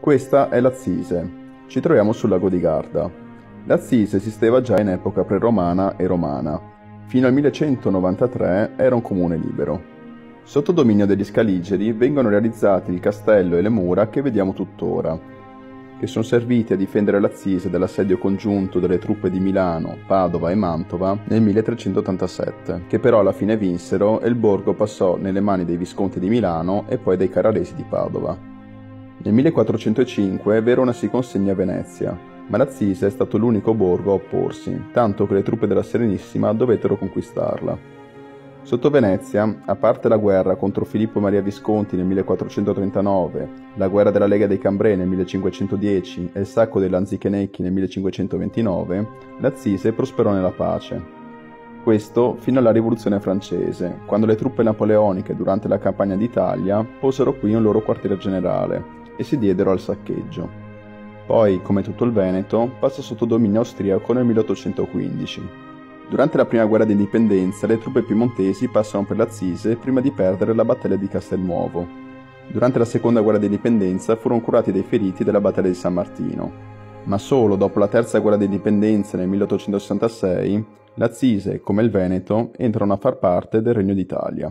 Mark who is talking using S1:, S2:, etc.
S1: Questa è l'Azzise. Ci troviamo sul lago di Garda. L'Azzise esisteva già in epoca pre-romana e romana. Fino al 1193 era un comune libero. Sotto dominio degli Scaligeri vengono realizzati il castello e le mura che vediamo tuttora, che sono serviti a difendere l'Azzise dall'assedio congiunto delle truppe di Milano, Padova e Mantova nel 1387, che però alla fine vinsero e il borgo passò nelle mani dei Visconti di Milano e poi dei Carraresi di Padova. Nel 1405 Verona si consegna a Venezia, ma l'Azzise è stato l'unico borgo a opporsi, tanto che le truppe della Serenissima dovettero conquistarla. Sotto Venezia, a parte la guerra contro Filippo Maria Visconti nel 1439, la guerra della Lega dei Cambrai nel 1510 e il sacco dei Lanzichenecchi nel 1529, l'Azzise prosperò nella pace. Questo fino alla Rivoluzione francese, quando le truppe napoleoniche durante la campagna d'Italia posero qui un loro quartiere generale, e si diedero al saccheggio. Poi, come tutto il Veneto, passa sotto dominio austriaco nel 1815. Durante la prima guerra d'indipendenza le truppe piemontesi passano per l'Azzise prima di perdere la battaglia di Castelnuovo. Durante la seconda guerra d'indipendenza furono curati dei feriti della battaglia di San Martino. Ma solo dopo la terza guerra d'indipendenza nel 1866, l'Azzise, come il Veneto, entrano a far parte del Regno d'Italia.